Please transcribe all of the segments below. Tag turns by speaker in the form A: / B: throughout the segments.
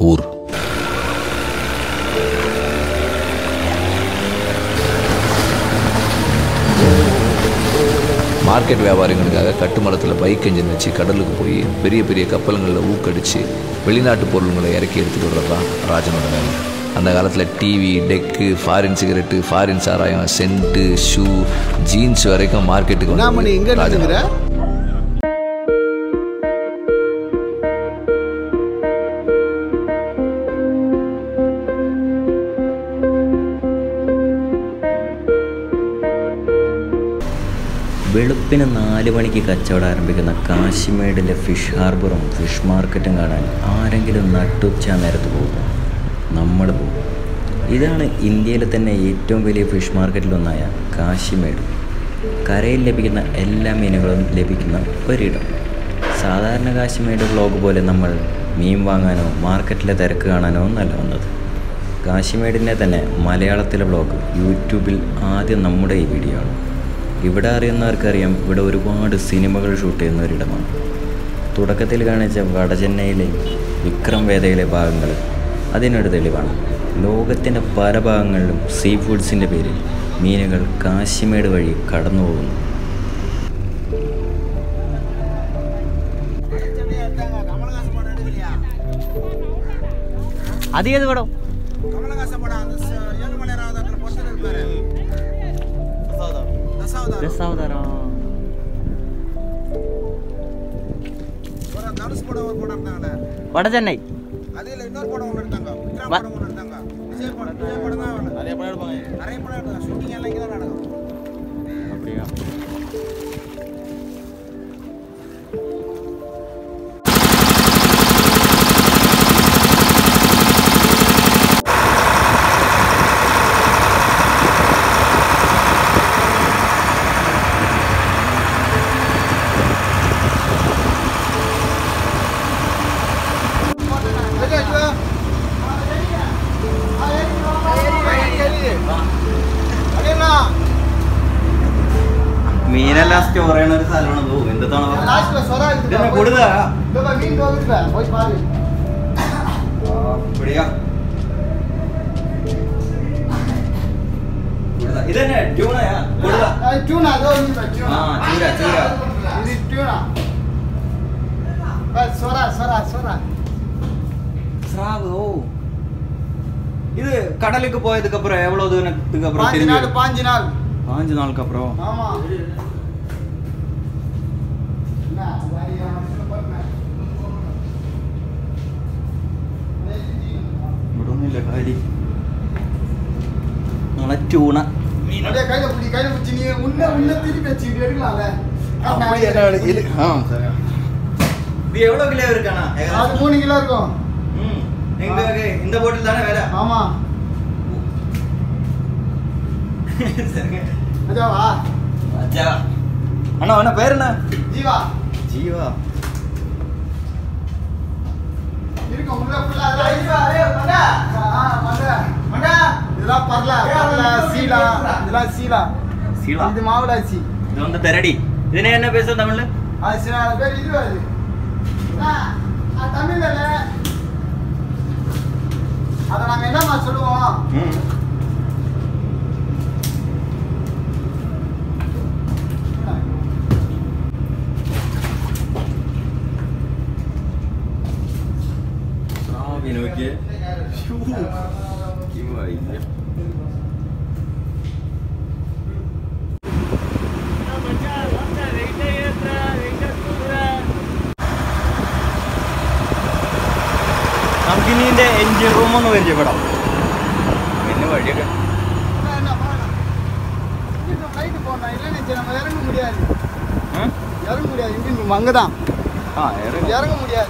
A: ഊർ market வியாபாரிகளுக்காக கட்டுமரத்தில் bike engine வச்சு கடலுக்கு போய் பெரிய பெரிய கப்பலுங்களில் ஊக்கடிச்சு வெளிநாட்டு பொருளுங்களை இறக்கி எடுத்துகிட்டு வர்றது தான் ராஜனோட வேலை. அந்த காலத்தில் TV deck foreign cigarette foreign சாராயம் சென்ட்டு ஷூ ஜீன்ஸ் வரைக்கும் மார்க்கெட்டுக்கு
B: என்ன மணி
C: വെളുപ്പിന് നാല് മണിക്ക് കച്ചവടം ആരംഭിക്കുന്ന കാശിമേടിലെ ഫിഷ് ഹാർബറും ഫിഷ് മാർക്കറ്റും കാണാൻ ആരെങ്കിലും നട്ടുച്ച നേരത്ത് പോകും. നമ്മൾ പോകും. ഇതാണ് ഇന്ത്യയിലെ തന്നെ ഏറ്റവും വലിയ ഫിഷ് മാർക്കറ്റിലൊന്നായ കാശിമേട് കരയിൽ ലഭിക്കുന്ന എല്ലാ മീനുകളും ലഭിക്കുന്ന ഒരിടം. സാധാരണ കാശിമേട് വ്ളോഗ് പോലെ നമ്മൾ മീൻ വാങ്ങാനോ മാർക്കറ്റിലെ തിരക്ക് കാണാനോ ഒന്നല്ല വന്നത്. കാശിമേടിന്റെ തന്നെ മലയാളത്തിലെ വ്ളോഗ് യൂട്യൂബിൽ ആദ്യം നമ്മുടെ ഈ വീഡിയോ ആണ്. ഇവിടെ അറിയുന്നവർക്കറിയാം ഇവിടെ ഒരുപാട് സിനിമകൾ ഷൂട്ട് ചെയ്യുന്ന ഒരിടമാണ് തുടക്കത്തിൽ കാണിച്ച വടചെന്നൈയിലെ വിക്രം വേദയിലെ ഭാഗങ്ങൾ അതിനൊരു തെളിവാണ്. ലോകത്തിന്റെ പല ഭാഗങ്ങളിലും സീ ഫുഡ്സിന്റെ പേരിൽ മീനുകൾ കാശിമേട് വഴി കടന്നു പോകുന്നു.
B: അത് ഏത് தசாவதாரம்
D: தசாவதாரம்
B: ஒரு தனுஷ் படம் ஒரு படம் எடுத்தாங்கல்ல
D: வட சென்னை
B: அதுல இன்னொரு படம் ஒன்று எடுத்தாங்க விக்ரம் படம் ஒன்று எடுத்தாங்க விஜய் படம் விஜய் படம் தான் நிறைய படம் எடுப்பாங்க நிறைய படம் எடுத்தாங்க ஷூட்டிங் எல்லாம் இங்கே தான் நடக்கும்
D: அப்படியா
C: മീനെല്ലാം സ്റ്റോർ ചെയ്യുന്ന ഒരു സ്ഥലമാണ് പോകും എന്താണ് കൂടുതലാ அப்படியா ഇതന്നെ ട്യൂണയാ കൂടുതലാ ആ ചൂര ചൂര സ്രാവ് ഓ இது கடலுக்கு போயதுக்கு அப்புறம் எவ்வளவு தூரத்துக்கு அப்புறம்
B: பாஞ்சு
C: திரும்பி
B: நாள் பாஞ்சு நாள்
C: பாஞ்சு நாளுக்கு அப்புறம்
B: ஆமா
C: ഇവിടെ ഒന്നുമില്ല കാലി നമ്മളെ ട്യൂണ
B: அப்படியே கையில பிடி கையில பிடிச்சி நீ உன்ன உன்ன திருப்பி வச்சு இப்படி எடுக்கலாம்ல
C: இது எவ்வளவு கிலோ இருக்கானா
B: அது மூணு கிலோ இருக்கும்
C: ம். எங்க இந்த போட்டில் தானே வேலை
B: ஆமா
C: சரிங்க.
B: அஜாவா
C: அச்சா. அண்ணா அண்ணா பேர் என்ன?
B: ஜீவா.
C: ஜீவா.
B: இருக்கும் உள்ள ஃபுல்லா அதெல்லாம் ஜீவா ஏய் மண்டா. ஆ மண்டா. மண்டா. இதெல்லாம் பரல பரல. சீலா. இதெல்லாம் சீலா.
C: சீலா?
B: இது மாவுளாச்சி
C: இது வந்து தெரடி. இதுனே என்ன பேசும் தமிழ்ல?
B: சில பேர் இது வருது தமிழ்ல அதை நாங்க என்னம்மா சொல்லுவோம்?
C: ம். സ്രാവിനെ നോക്കിയേ. ശ്ശൂ. ഈ വയ്യ. നമുക്കിനി ഇതിന്റെ എഞ്ചിൻ റൂം ഒന്ന് പരിചയപ്പെടാം പിന്നെ വഴിയൊക്കെ
B: லைட்டு போடணும் இல்லைன்னு நம்ம இறங்க முடியாது
C: ம்?
B: இறங்க முடியாது இன்ஜின் ரூம் அங்கே தான்
C: ആ ഇറങ്ങി
B: இறங்க முடியாது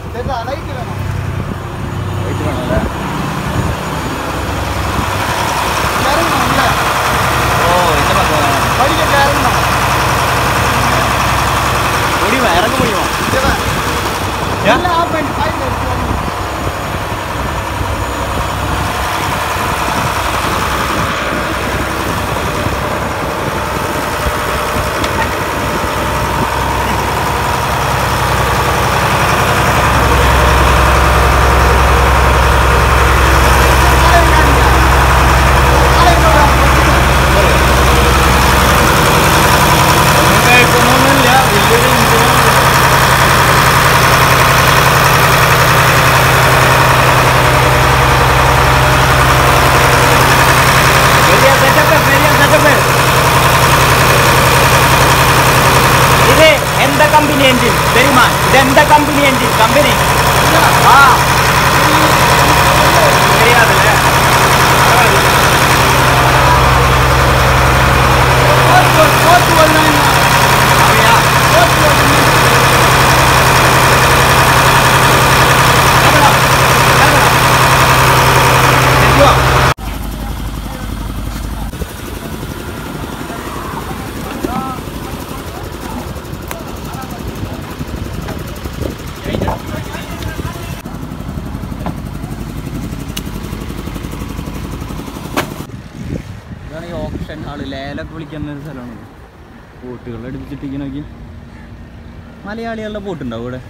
D: മലയാളികളുടെ ബോട്ടുണ്ടാവും ഇവിടെ.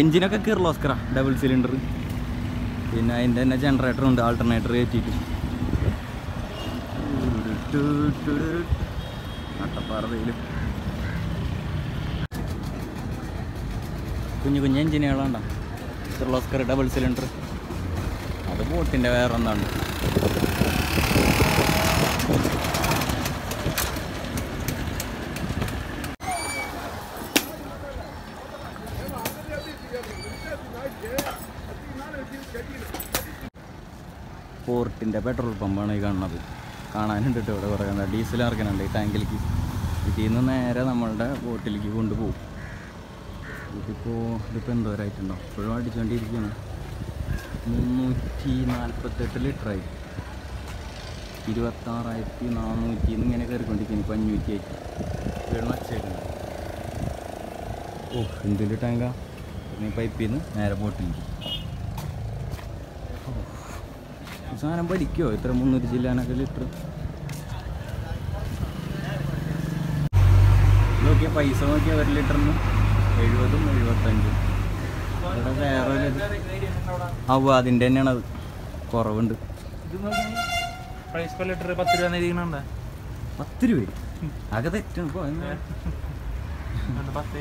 D: എഞ്ചിനൊക്കെ കിർലോസ്കറ ഡബിൾ സിലിണ്ടർ പിന്നെ അതിന്റെ തന്നെ ജനറേറ്റർ ഉണ്ട് ആൾട്ടർനേറ്റർ കയറ്റിയിട്ട്. കുഞ്ഞു കുഞ്ഞു എഞ്ചിനുകളുണ്ടോ. കിർലോസ്കർ ഡബിൾ സിലിണ്ടർ അത് ബോട്ടിന്റെ വേറെ എന്താണ് പോർട്ടിന്റെ പെട്രോൾ പമ്പാണ് ഈ കാണുന്നത്. കാണാനുണ്ട് കേട്ടോ. ഇവിടെ കുറേ എന്താ ഡീസൽ ഇറക്കുന്നുണ്ട് ഈ ടാങ്കിലേക്ക്. ഇതിൽ നിന്ന് നേരെ നമ്മളുടെ ബോട്ടിലേക്ക് കൊണ്ടുപോകും. ഇതിപ്പോൾ ഇതിപ്പോൾ എന്തോരായിട്ടുണ്ടോ ഇപ്പോഴും അടിച്ചുകൊണ്ടിരിക്കുകയാണ് മുന്നൂറ്റി നാൽപ്പത്തെട്ട് ലിറ്ററായി ഇരുപത്താറായിരത്തി നാനൂറ്റി ഇങ്ങനെ കയറിക്കൊണ്ടിരിക്കുന്നു ഇപ്പോൾ അഞ്ഞൂറ്റി ആയിട്ട് വെള്ളം അച്ചായിട്ടുണ്ട് ഓ എന്തിന്റെ ടാങ്കാ പിന്നെ പൈപ്പിൽ നിന്ന് നേരെ ബോട്ടിലേക്ക് ഈ സാധനം പഠിക്കുമോ ഇത്ര മുന്നൂറ്റി ജില്ലാനൊക്കെ ലിറ്റർ. നോക്കിയ പൈസ നോക്കിയ ഒരു ലിറ്ററിന്. എഴുപതും എഴുപത്തഞ്ചും. ഇവിടെ വേറെ അവ അതിന്റെ തന്നെയാണ് അത്. കുറവുണ്ട്.
E: പ്രൈസ് പെർ ലിറ്റർ പത്ത് രൂപ എഴുതിക്കണുണ്ട്
C: പത്ത് രൂപ? ആകെ ഇപ്പോൾ
E: പത്ത്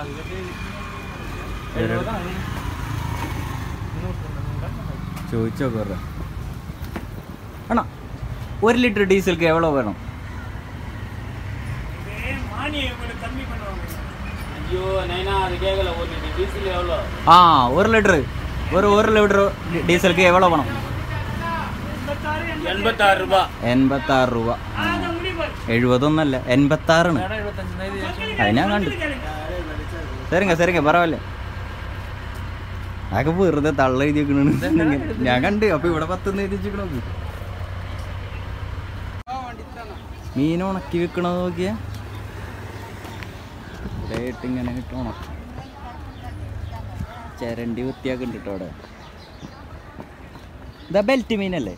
E: അതിലൊക്കെ
C: ചോദിച്ചോ കുറേ ആണോ ഒരു ലിറ്റർ ഡീസൽക്ക് എവ്വളോ വേണം ആ ഒരു ലിറ്റർ ഒരു ഒരു ലിറ്റർ ഡീസൽക്ക് എവ്വളോ വേണം
E: എൺപത്താറ് രൂപ
C: എൺപത്താറ് രൂപ എഴുപതൊന്നല്ല എൺപത്താറാണ് അത് ഞാൻ കണ്ടു சரிங்க சரிங்க பரவாயில்ல അതൊക്കെ വെറുതെ തള്ള എഴുതി വെക്കണ ഞാൻ കണ്ട്. അപ്പൊ ഇവിടെ പത്തൊന്ന് എഴുതി വെച്ചിക്കണോ മീൻ ഉണക്കി വെക്കണത് നോക്കിയാ. ഇതായിട്ട് ഇങ്ങനെ കിട്ടണം ചിരണ്ടി വൃത്തിയാക്കുന്നുണ്ട് കേട്ടോ അവിടെ. ഇതാ ബെൽറ്റ് മീനല്ലേ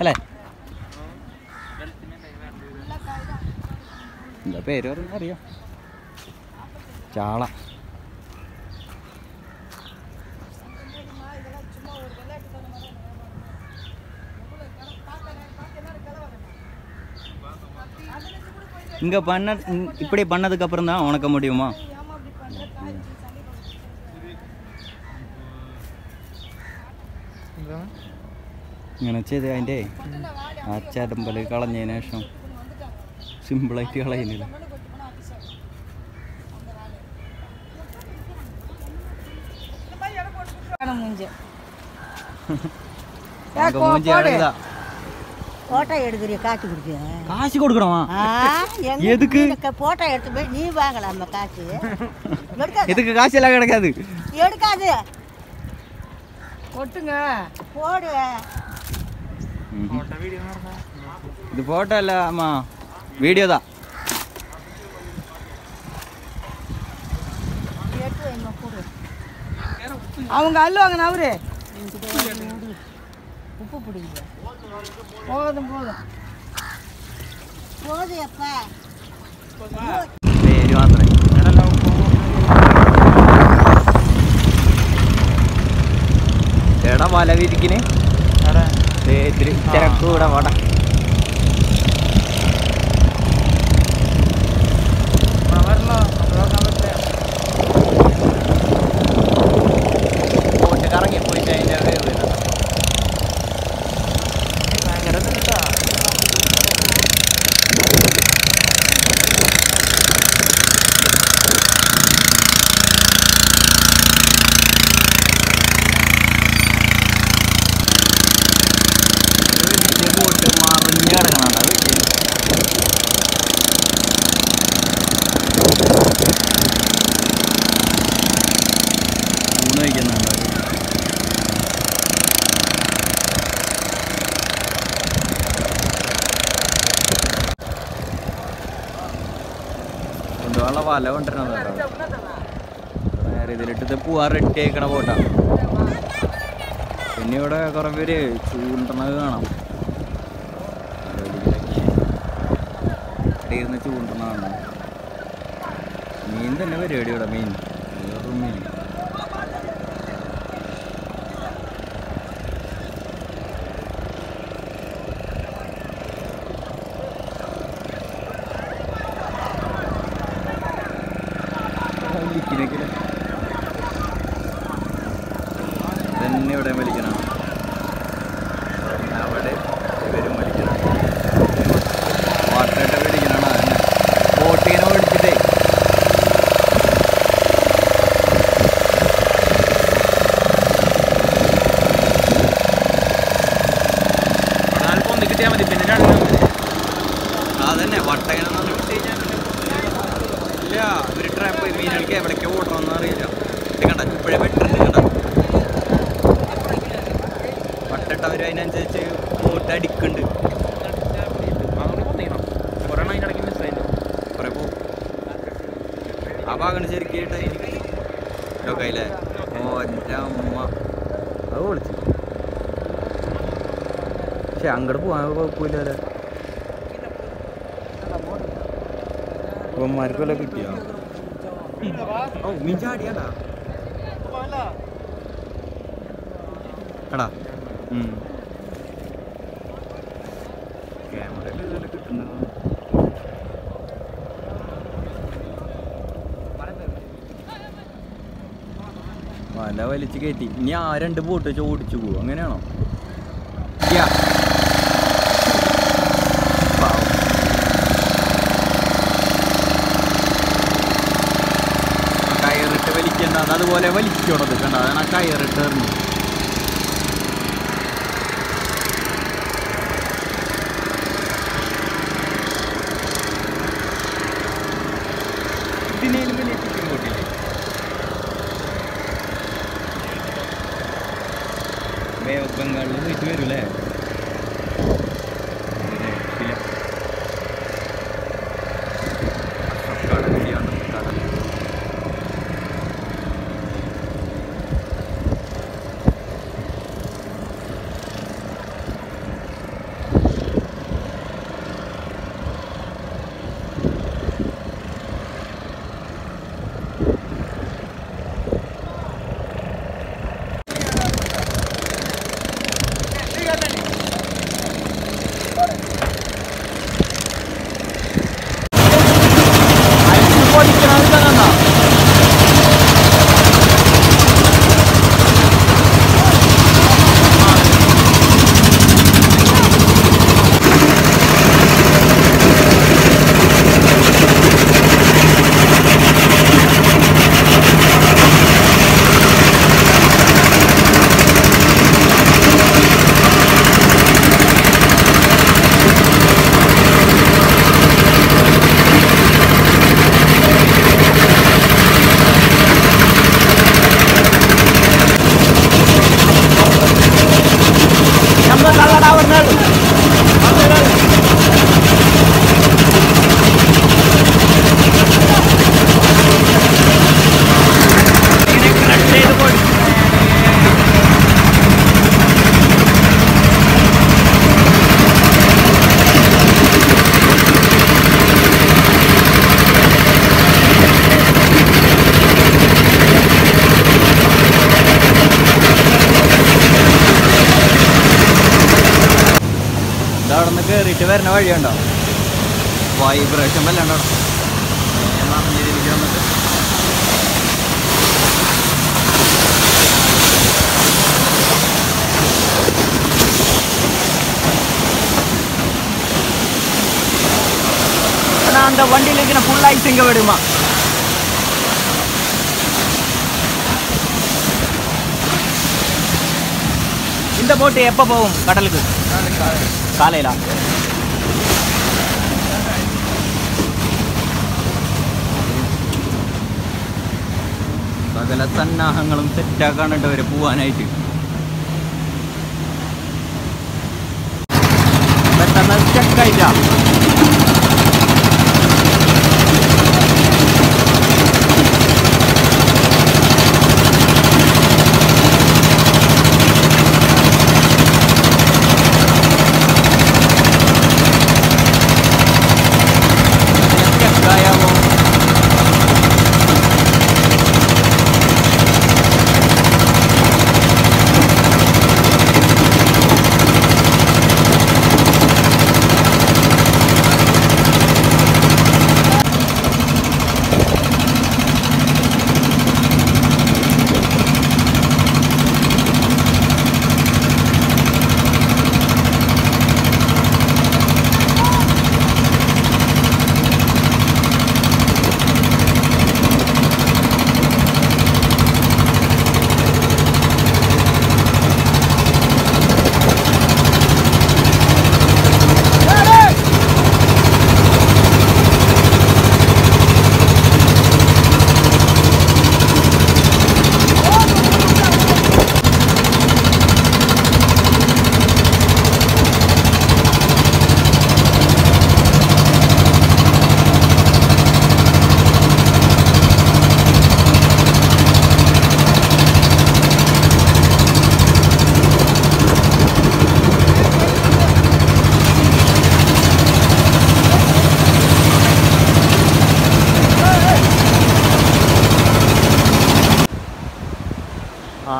C: അല്ലേ? എന്താ പേര് പറഞ്ഞ അറിയാം? ചാള. இங்கே பண்ண இங்- இப்படி பண்ணதுக்கு அப்புறம் தான் உணக்க முடியுமா ഇങ്ങനെ ചെയ്ത് അതിൻ്റെ ആ ചരമ്പൽ കളഞ്ഞതിന് ശേഷം സിമ്പിളായിട്ട് കളയുന്നില്ല നമുക്ക് മൂഞ്ചി അഴകുതാ.
F: போட்டோ எடுக்கிறிய? காசு கொடுக்க
C: காசு கொடுக்குறோம் எதுக்கு?
F: போட்டோ எடுத்து போய் நீ வாங்கலாம் காசு. எதுக்கு?
C: காசு எல்லாம் கிடைக்காது.
F: எடுக்காது. கொட்டுங்க. போடு.
C: இது போட்டோ இல்லை ஆமாம் வீடியோ தான்.
G: அவங்க அள்ளுவாங்க அவரு?
F: உப்பு பிடிங்க.
G: போதும் போதும்
F: போது அப்பா
C: പേര് മാത്രമേ എടാ വല വിരിക്കിന് ദേ ഇത്തിരി തിരക്കൂടെ പോടാ
D: വല കൊണ്ടുവരണം വേറെ ഇതിലിട്ടിട്ട് പോവാൻ റെഡി ആയിക്കണ പോട്ടാ പിന്നെ ഇവിടെ കുറെ പേര് ചൂണ്ടണത് കാണാം. ഇരുന്ന് ചൂണ്ടണ കാണാം മീൻ തന്നെ പരിപാടി ഇവിടെ മീൻ. വേറൊരു മീൻ
E: കിട്ടിയാൽ മതി പിന്നെ രണ്ട്
D: അതന്നെ വട്ടകനം എന്ന് വിട്ട് കഴിഞ്ഞാൽ ഇല്ല ഒരു ട്രാപ്പ് മീനുകൾക്ക് എവിടേക്ക് ഓടണമെന്ന് അറിയില്ല. ഇത് കണ്ട ഇപ്പോഴേ വെട്ടുണ്ട് കണ്ട. വട്ടിട്ടവർ അതിനനുസരിച്ച് പോവും ആ ഭാഗമാണ് ശരിക്കും ലോക്കയില്ലേ ഓ എന്റെ അമ്മ. അത് വിളിച്ചു പക്ഷെ അങ്ങോട്ട് പോകാൻ കുഴപ്പമില്ല അല്ലേ? വല്ല കിട്ടിയോ? ഓ മീൻ ചാടിയാടാ എടാ ക്യാമറയിൽ വല വലിച്ച് കയറ്റി. ഇനി ആ രണ്ട് ബോട്ട് വെച്ച് ഓടിച്ചു പോകും അങ്ങനെയാണോ? അതുപോലെ വലിക്കണത് കണ്ട? അതാണ് ആ വരുന്ന വഴിയുണ്ടോ വൈബ്രേഷൻ വല്ലാണ്ടോ രീതിക്ക് വന്നിട്ട് நான் அந்த வண்டியில் இருக்கிற ஃபுல் ஐஸ் இங்கே விடுமா இந்த போட்டு எப்போ போகும் கடலுக்கு காலையில സകല സന്നാഹങ്ങളും സെറ്റാക്കാണിട്ട് വരെ പോവാനായിട്ട്. പെട്ടെന്ന് ചെക്കായിട്ടാ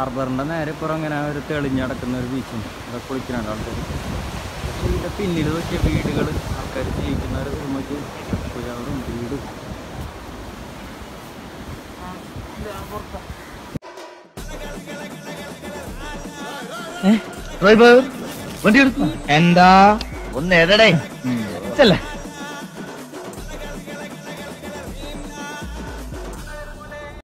D: ഹാർബറിന്റെ നേരെ ഇപ്പുറം അങ്ങനെ ഒരു തെളിഞ്ഞടക്കുന്ന ഒരു ബീച്ചും അവിടെ കുളിക്കുന്നുണ്ട് ആൾക്കാർ പക്ഷേ ഇതിന്റെ പിന്നിൽ നോക്കിയ വീടുകൾ ആൾക്കാർ ജീവിക്കുന്നവർ നമുക്ക് പുഴകളും വീടും.
H: ഡ്രൈവർ വണ്ടി എന്താ? ഒന്ന് എടടേ. ചെല്ലേ.